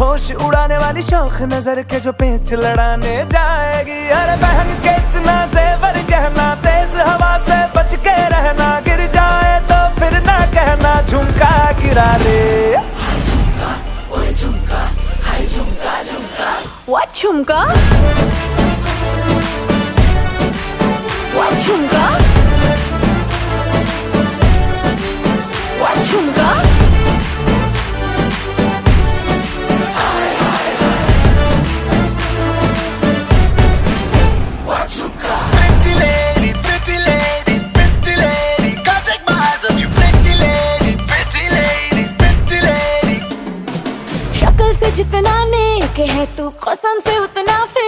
होश उड़ाने वाली शौक नज़र के जो पेच लड़ाने जाएगी। अरे बहन के इतना जेवर कहना तेज हवा से बच के रहना। गिर जाए तो फिर ना कहना झुमका गिरा ले झुमका झुमका What से जितना नेक है तू कसम से उतना फिर